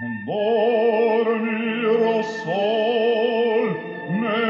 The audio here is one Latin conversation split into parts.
dormi rosol ne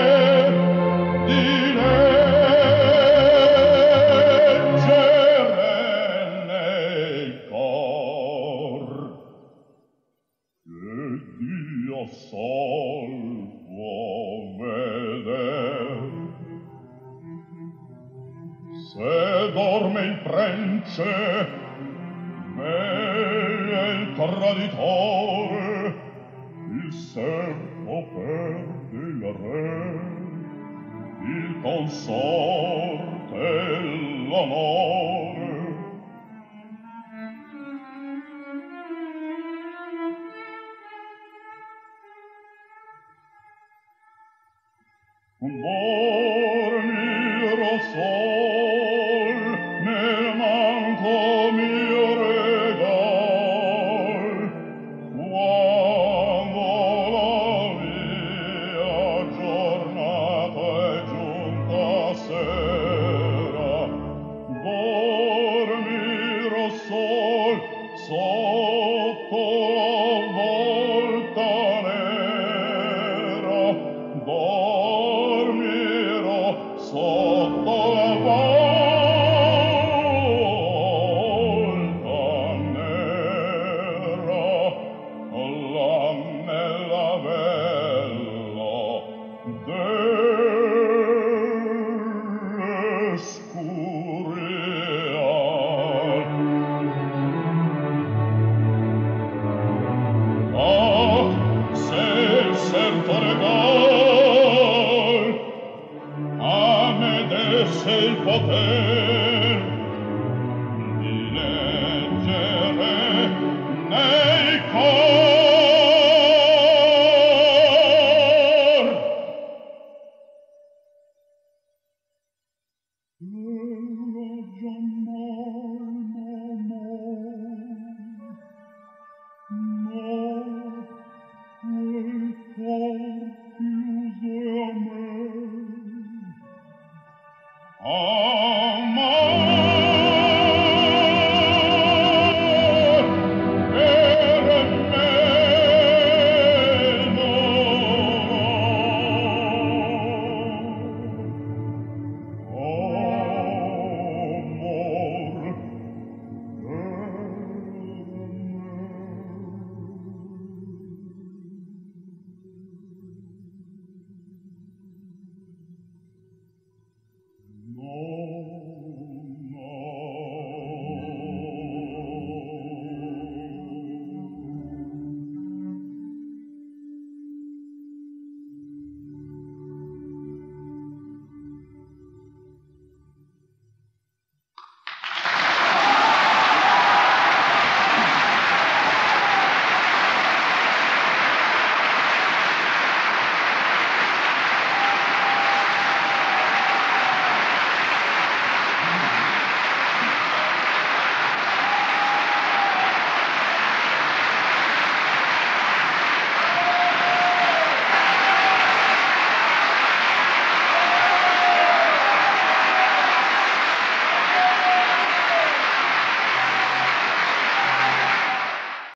volvo veder il prince me il il servo perde il re il consorte l'onore un il poter di leggere nei.